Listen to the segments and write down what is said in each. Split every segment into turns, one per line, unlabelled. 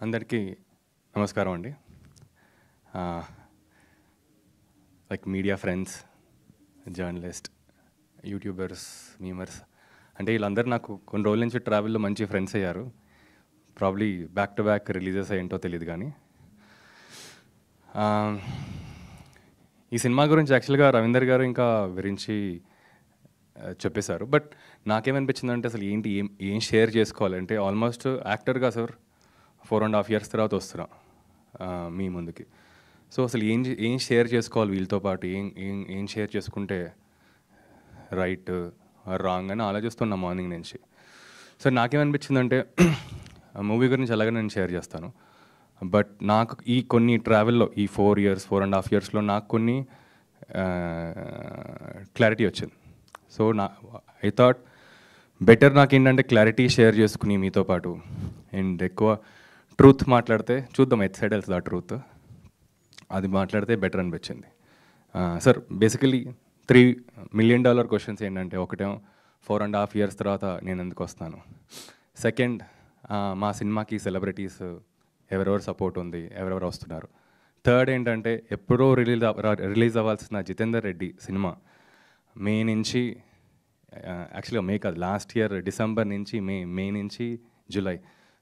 అందరికీ నమస్కారం అండి. Like media friends journalist youtubers memers అంటే వీళ్ళందరూ నాకు కొన్ని రోజుల నుంచి ట్రావెల్లో మంచి ఫ్రెండ్స్ అయ్యారు. Probably back to back releases అయ్యేంటో తెలియదు కానీ. ఈ సినిమా గురించి యాక్చువల్గా రవీందర్ గారు ఇంకా వివరించి చెప్పేశారు. బట్ నాకేమనిపించిందంటే అసలు ఏంటి ఏం ఏం షేర్ చేసుకోవాలంటే ఆల్మోస్ట్ యాక్టర్గా sir four and half years తర్వాత వస్తున్నా మీ ముందుకి. సో అసలు ఏం ఏం షేర్ చేసుకోవాలి వీళ్ళతో పాటు? ఏం ఏం ఏం షేర్ చేసుకుంటే రైట్ రాంగ్ అని ఆలోచిస్తున్నా మార్నింగ్ నుంచి. సో నాకేమనిపించిందంటే ఆ మూవీ గురించి అలాగే నేను షేర్ చేస్తాను. బట్ నాకు ఈ కొన్ని ట్రావెల్లో ఈ four years four and half ఇయర్స్లో నాకు కొన్ని క్లారిటీ వచ్చింది. సో నా ఐ థాట్ బెటర్ నాకు ఏంటంటే క్లారిటీ షేర్ చేసుకుని మీతో పాటు. అండ్ ఎక్కువ ట్రూత్ మాట్లాడితే చూద్దాం ఎత్ సైడ్ వెళ్తుంది ఆ ట్రూత్. అది మాట్లాడితే బెటర్ అనిపించింది. Sir basically three million dollar questions ఏంటంటే ఒకటేమో ఫోర్ అండ్ హాఫ్ ఇయర్స్ తర్వాత నేను ఎందుకు వస్తాను? సెకండ్ మా సినిమాకి సెలబ్రిటీస్ ఎవరెవరు సపోర్ట్ ఉంది ఎవరెవరు వస్తున్నారు? థర్డ్ ఏంటంటే ఎప్పుడో రిలీజ్ రిలీజ్ అవ్వాల్సిన జితేందర్ రెడ్డి సినిమా మే నుంచి యాక్చువల్గా మే కాదు లాస్ట్ ఇయర్ డిసెంబర్ నుంచి మే మే నుంచి జూలై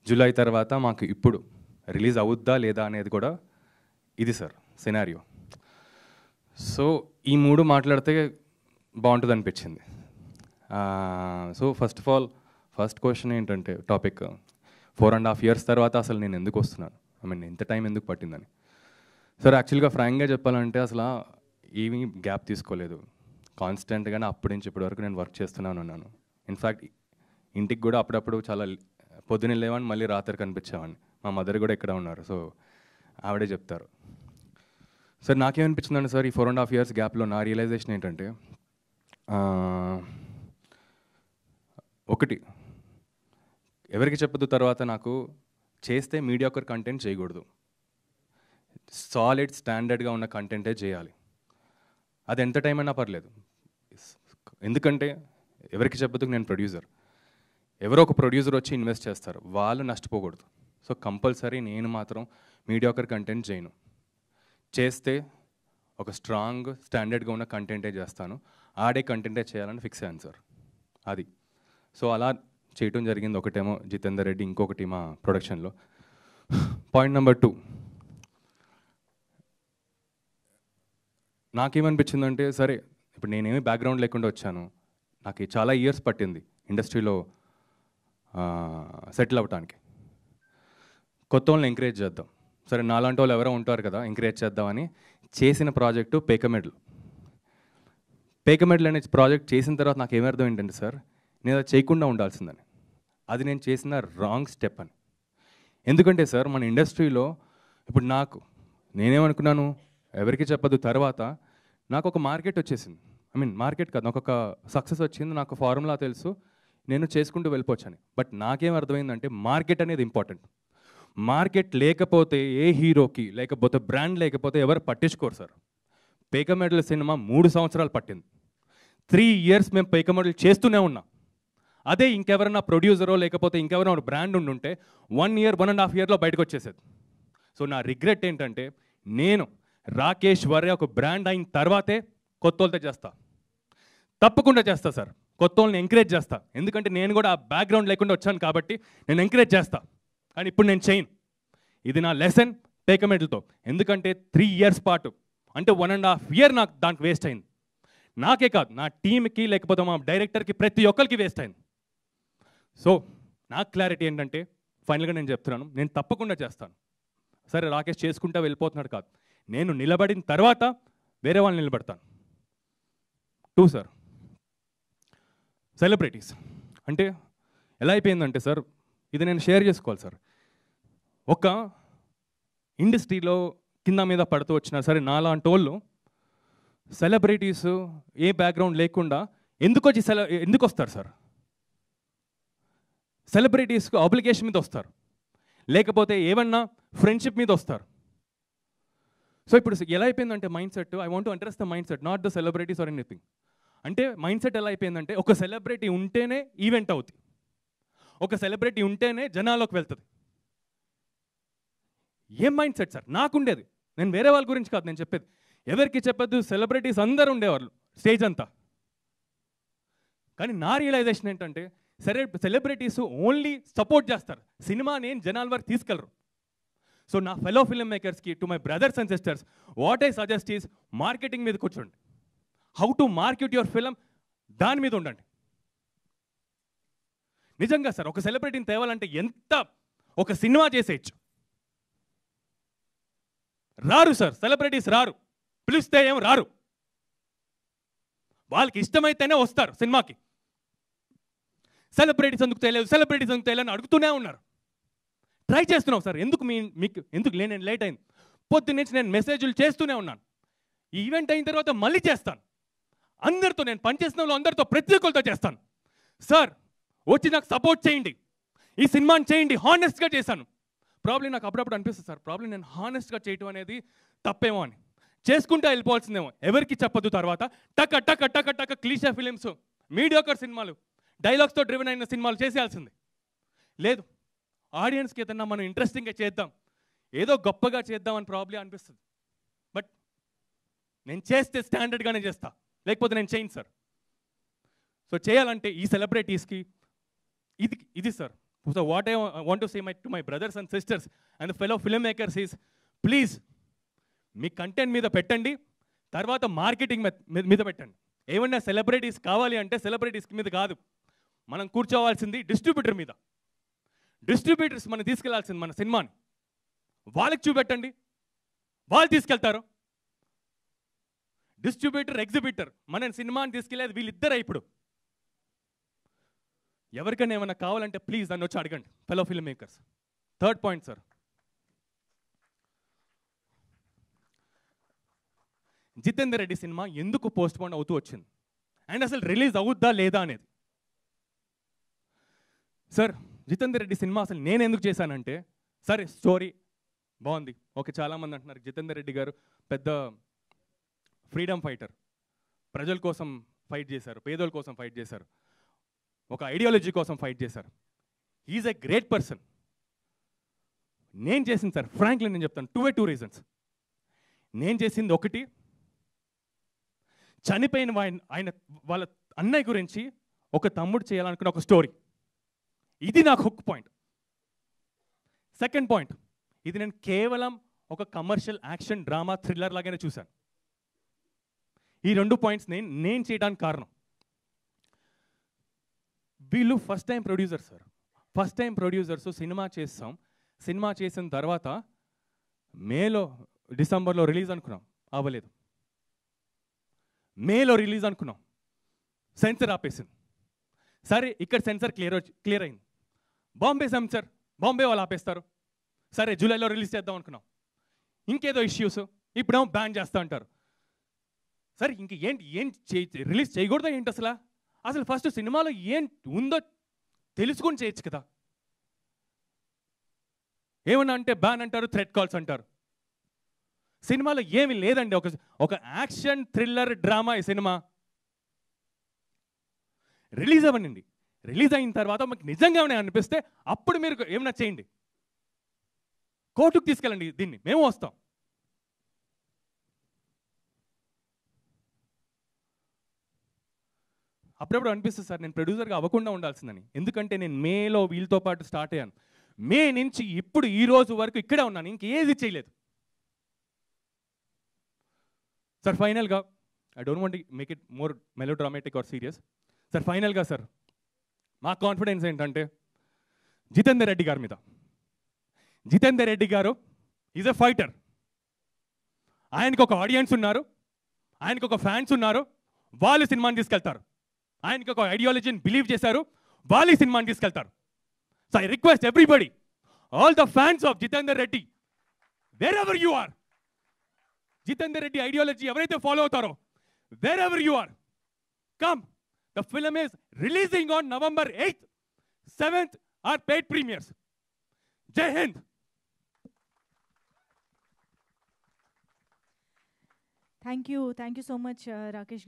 జూలై తర్వాత మాకు ఇప్పుడు రిలీజ్ అవుద్దా లేదా అనేది కూడా ఇది సార్ సినారియో సో ఈ మూడు మాట్లాడితే బాగుంటుంది అనిపించింది. So first of all first question ఏంటంటే topic four and half years తర్వాత అసలు నేను ఎందుకు వస్తున్నాను? ఐ మీన్ ఇంత టైం ఎందుకు పట్టిందని? సార్ యాక్చువల్గా ఫ్రాంక్గా చెప్పాలంటే అసలు ఏమీ గ్యాప్ తీసుకోలేదు. కాన్స్టెంట్గానే అప్పటి నుంచి ఇప్పటి వరకు నేను వర్క్ చేస్తున్నాను ఉన్నాను ఇన్ఫ్యాక్ట్ ఇంటికి కూడా అప్పుడప్పుడు చాలా పొద్దున లేవని మళ్ళీ రాత్రి కనిపించేవాడిని. మా మదర్ కూడా ఇక్కడ ఉన్నారు. సో ఆవిడే చెప్తారు. సార్ నాకేమనిపించిందండి సార్ ఈ ఫోర్ అండ్ హాఫ్ ఇయర్స్ గ్యాప్లో నా రియలైజేషన్ ఏంటంటే ఒకటి ఎవరికి చెప్పదు తర్వాత నాకు చేస్తే మీడియాకర్ కంటెంట్ చేయకూడదు. సాలిడ్ స్టాండర్డ్గా ఉన్న కంటెంటే చేయాలి. అది ఎంత టైం అయినా పర్లేదు. ఎందుకంటే ఎవరికి చెప్పదు నేను ప్రొడ్యూసర్ ఎవరో ఒక ప్రొడ్యూసర్ వచ్చి ఇన్వెస్ట్ చేస్తారు. వాళ్ళు నష్టపోకూడదు. సో కంపల్సరీ నేను మాత్రం మీడియాకర్ కంటెంట్ చేయను. చేస్తే ఒక స్ట్రాంగ్ స్టాండర్డ్గా ఉన్న కంటెంటే చేస్తాను. ఆడే కంటెంటే చేయాలని ఫిక్స్ అయ్యాను సార్ అది. సో అలా చేయటం జరిగింది ఒకటేమో జితేందర్ రెడ్డి ఇంకొకటి మా ప్రొడక్షన్లో పాయింట్ నెంబర్ టూ నాకేమనిపించిందంటే సరే ఇప్పుడు నేనేమి బ్యాక్గ్రౌండ్ లేకుండా వచ్చాను. నాకు చాలా ఇయర్స్ పట్టింది. ఇండస్ట్రీలో సెటిల్ అవ్వటానికి కొత్త వాళ్ళని ఎంకరేజ్ చేద్దాం. సరే నాలాంటి వాళ్ళు ఎవరో ఉంటారు కదా ఎంకరేజ్ చేద్దామని చేసిన ప్రాజెక్టు పేకమెడ్లు. పేకమెడ్లు అనే ప్రాజెక్ట్ చేసిన తర్వాత నాకు ఏమర్థం ఏంటంటే సార్ నేను అది చేయకుండా ఉండాల్సిందని. అది నేను చేసిన రాంగ్ స్టెప్ అని. ఎందుకంటే సార్ మన ఇండస్ట్రీలో ఇప్పుడు నాకు నేనేమనుకున్నాను ఎవరికి చెప్పదు తర్వాత నాకు ఒక మార్కెట్ వచ్చేసింది. ఐ మీన్ మార్కెట్ కాదు నాకు ఒక సక్సెస్ వచ్చింది నాకు ఫార్ములా తెలుసు నేను చేసుకుంటూ వెళ్ళిపోవచ్చని. బట్ నాకేం అర్థమైందంటే మార్కెట్ అనేది ఇంపార్టెంట్. మార్కెట్ లేకపోతే ఏ హీరోకి లేకపోతే బ్రాండ్ లేకపోతే ఎవరు పట్టించుకోరు సార్. పేకమెడల్ సినిమా మూడు సంవత్సరాలు పట్టింది. త్రీ ఇయర్స్ మేము పేకమెడల్ చేస్తూనే ఉన్నాం. అదే ఇంకెవరైనా ప్రొడ్యూసరో లేకపోతే ఇంకెవరైనా బ్రాండ్ ఉండుంటే one year one and half ఇయర్లో బయటకు వచ్చేసేది సో నా రిగ్రెట్ ఏంటంటే నేను రాకేష్ వర్య ఒక బ్రాండ్ అయిన తర్వాతే కొత్త వాళ్ళతో చేస్తా. తప్పకుండా చేస్తా సార్. కొత్త వాళ్ళని ఎంకరేజ్ చేస్తా. ఎందుకంటే నేను కూడా ఆ బ్యాక్గ్రౌండ్ లేకుండా వచ్చాను కాబట్టి నేను ఎంకరేజ్ చేస్తా. కానీ ఇప్పుడు నేను చేయను ఇది నా లెసన్ పేకమెంట్లతో ఎందుకంటే త్రీ ఇయర్స్ పాటు అంటే వన్ అండ్ హాఫ్ ఇయర్ నాకు దానికి వేస్ట్ అయింది. నాకే కాదు నా టీంకి లేకపోతే మా డైరెక్టర్కి ప్రతి ఒక్కరికి వేస్ట్ అయింది. సో నా క్లారిటీ ఏంటంటే ఫైనల్గా నేను చెప్తున్నాను నేను తప్పకుండా చేస్తాను. సరే రాకేష్ చేసుకుంటా వెళ్ళిపోతున్నాడు కాదు. నేను నిలబడిన తర్వాత వేరే వాళ్ళు నిలబడతాను. టూ సార్ సెలబ్రిటీస్ అంటే ఎలా అయిపోయిందంటే సార్ ఇది నేను షేర్ చేసుకోవాలి సార్. ఒక ఇండస్ట్రీలో కింద మీద పడుతూ వచ్చిన సరే నాలాంటి వాళ్ళు సెలబ్రిటీస్ ఏ బ్యాక్గ్రౌండ్ లేకుండా ఎందుకు వచ్చి సెల ఎందుకు వస్తారు సార్? సెలబ్రిటీస్కి అప్లికేషన్ మీద వస్తారు. లేకపోతే ఏమన్నా ఫ్రెండ్షిప్ మీద వస్తారు. సో ఇప్పుడు ఎలా అయిపోయిందంటే mind set I want to understand the mind set not the celebrities or anything అంటే మైండ్ సెట్ ఎలా అయిపోయిందంటే ఒక సెలబ్రిటీ ఉంటేనే ఈవెంట్ అవుతుంది ఒక సెలబ్రిటీ ఉంటేనే జనాల్లోకి వెళ్తుంది. ఏం మైండ్ సెట్ సార్? నాకుండేది. నేను వేరే వాళ్ళ గురించి కాదు నేను చెప్పేది. ఎవరికి చెప్పొద్దు సెలబ్రిటీస్ అందరూ ఉండేవాళ్ళు స్టేజ్ అంతా. కానీ నా రియలైజేషన్ ఏంటంటే సరే సెలబ్రిటీస్ ఓన్లీ సపోర్ట్ చేస్తారు. సినిమా నేను జనాల వరకు తీసుకెళ్ళరు సో నా fellow film మేకర్స్కి to my brothers and sisters what I suggest is marketing మీద కూర్చోండి. How to market your film దాని మీద ఉండండి. నిజంగా సార్ ఒక సెలబ్రిటీని తేవాలంటే ఎంత ఒక సినిమా చేసేయచ్చు. రారు సార్ సెలబ్రిటీస్ రారు. పిలిస్తే ఏం రారు. వాళ్ళకి ఇష్టమైతేనే వస్తారు సినిమాకి. సెలబ్రిటీస్ ఎందుకు తెలియదు సెలబ్రిటీస్ ఎందుకు తెలియదు అని అడుగుతూనే ఉన్నారు. ట్రై చేస్తున్నాం సార్ ఎందుకు మీ మీకు ఎందుకు లేని లేట్ అయింది? పొద్దున్న నేను మెసేజ్లు చేస్తూనే ఉన్నాను. ఈ ఈవెంట్ అయిన తర్వాత మళ్ళీ చేస్తాను. అందరితో నేను పనిచేసిన వాళ్ళు అందరితో ప్రతి ఒక్కరితో చేస్తాను. సార్ వచ్చి నాకు సపోర్ట్ చేయండి. ఈ సినిమాని చేయండి. హానెస్ట్గా చేశాను. ప్రాబ్లం నాకు అప్పుడప్పుడు అనిపిస్తుంది సార్. ప్రాబ్లం నేను హానెస్ట్గా చేయటం అనేది తప్పేమో అని. చేసుకుంటా వెళ్ళిపోవాల్సిందేమో. ఎవరికి చెప్పదు తర్వాత. టక టక టక టక క్లీషా ఫిలిమ్స్ మీడియోకర్ సినిమాలు డైలాగ్స్తో డ్రివెన్ అయిన సినిమాలు చేసేయాల్సింది. లేదు. ఆడియన్స్కి ఏదన్నా మనం ఇంట్రెస్టింగ్గా చేద్దాం. ఏదో గొప్పగా చేద్దామని ప్రాబ్లం అనిపిస్తుంది. బట్ నేను చేస్తే స్టాండర్డ్గానే చేస్తా. లేకపోతే నేను చేయను సార్. సో చేయాలంటే ఈ సెలబ్రిటీస్కి ఇది ఇది sir. So what I want to say my to my brothers and sisters and fellow film makers is please me content మీద పెట్టండి తర్వాత మార్కెటింగ్ మీద పెట్టండి. ఏమన్నా సెలబ్రిటీస్ కావాలి అంటే సెలబ్రిటీస్ మీద కాదు. మనం కూర్చోవాల్సింది డిస్ట్రిబ్యూటర్ మీద. డిస్ట్రిబ్యూటర్స్ మనం తీసుకెళ్ళాల్సింది మన సినిమాని. వాళ్ళకి చూపెట్టండి. వాళ్ళు తీసుకెళ్తారు. Distributor exhibitor. మన సినిమాని తీసుకెళ్ళేది వీళ్ళిద్దరే ఇప్పుడు. ఎవరికైనా ఏమైనా కావాలంటే ప్లీజ్ దాన్ని వచ్చి అడగండి fellow film makers third point sir Jitender Reddy cinema ఎందుకు పోస్ట్ పోన్ అవుతూ వచ్చింది? అండ్ అసలు రిలీజ్ అవుద్దా లేదా అనేది. సార్ జితేందర్ రెడ్డి సినిమా అసలు నేను ఎందుకు చేశానంటే సరే స్టోరీ బాగుంది. ఓకే చాలామంది అంటున్నారు జితేందర్ రెడ్డి గారు పెద్ద ఫ్రీడమ్ ఫైటర్ ప్రజల కోసం ఫైట్ చేశారు పేదల కోసం ఫైట్ చేశారు. ఒక ఐడియాలజీ కోసం ఫైట్ చేశారు. ఈజ్ ఎ గ్రేట్ పర్సన్ నేను చేసింది సార్ ఫ్రాంక్లీ నేను చెప్తాను టూ ఏ టూ రీజన్స్ నేను చేసింది ఒకటి చనిపోయిన ఆయన ఆయన వాళ్ళ అన్నయ్య గురించి ఒక తమ్ముడు చేయాలనుకున్న ఒక స్టోరీ ఇది నాకు హుక్ పాయింట్ సెకండ్ పాయింట్ ఇది నేను కేవలం ఒక కమర్షియల్ యాక్షన్ డ్రామా థ్రిల్లర్ లాగానే చూశాను. ఈ రెండు పాయింట్స్ నేను నేను చేయడానికి కారణం. వీళ్ళు first time producer sir first time producers cinema చేస్తాం. సినిమా చేసిన తర్వాత మేలో డిసెంబర్లో రిలీజ్ అనుకున్నాం. అవ్వలేదు. మేలో రిలీజ్ అనుకున్నాం. సెన్సర్ ఆపేసింది. సరే ఇక్కడ సెన్సర్ క్లియర్ క్లియర్ అయింది. బాంబే సెన్సర్ బాంబే వాళ్ళు ఆపేస్తారు. సరే జూలైలో రిలీజ్ చేద్దాం అనుకున్నాం. ఇంకేదో ఇష్యూస్ ఇప్పుడేమో బ్యాన్ చేస్తా అంటారు. సరే ఇంక ఏంటి ఏం రిలీజ్ చేయకూడదా ఏంటి అసలు? అసలు ఫస్ట్ సినిమాలో ఏం ఉందో తెలుసుకొని చేయొచ్చు కదా. ఏమన్నా అంటే బ్యాన్ అంటారు థ్రెడ్ కాల్స్ అంటారు. సినిమాలో ఏమి లేదండి ఒక ఒక యాక్షన్ థ్రిల్లర్ డ్రామా ఈ సినిమా. రిలీజ్ అవ్వనండి. రిలీజ్ అయిన తర్వాత మీకు నిజంగా ఏమైనా అనిపిస్తే అప్పుడు మీరు ఏమైనా చేయండి. కోర్టుకు తీసుకెళ్ళండి దీన్ని మేము వస్తాం. అప్పుడప్పుడు అనిపిస్తుంది సార్ నేను ప్రొడ్యూసర్గా అవ్వకుండా ఉండాల్సిందని. ఎందుకంటే నేను మేలో వీళ్ళతో పాటు స్టార్ట్ అయ్యాను. మే నుంచి ఇప్పుడు ఈ రోజు వరకు ఇక్కడే ఉన్నాను ఇంకేది చేయలేదు. సార్ ఫైనల్గా I don't want make it more melodramatic or serious sir ఫైనల్గా సార్ మా కాన్ఫిడెన్స్ ఏంటంటే జితేందర్ రెడ్డి గారి మీద. జితేందర్ రెడ్డి గారు ఈజ్ ఎ ఫైటర్ ఆయనకు ఒక ఆడియన్స్ ఉన్నారు ఆయనకు ఒక ఫ్యాన్స్ ఉన్నారు వాళ్ళు సినిమాని తీసుకెళ్తారు. ఆయనకి ఒక ఐడియాలజీని బిలీవ్ చేశారు. వాళ్ళు ఈ సినిమాని తీసుకెళ్తారు. So I request everybody all the fans of Jitender Reddy wherever you are Jitender Reddy ideology ఎవరైతే ఫాలో అవుతారో wherever you are come the film is releasing on November eighth seventh or paid premiers Jai Hind
thank you thank you so much Rakesh